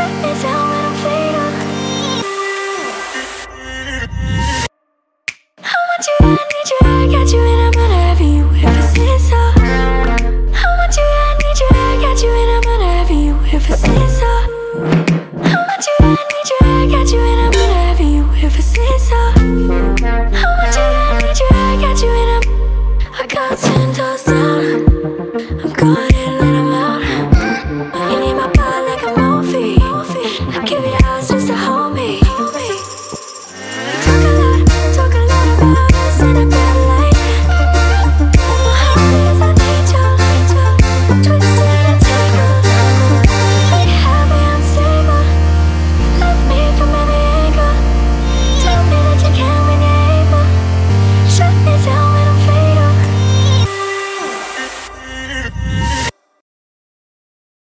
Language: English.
shut it down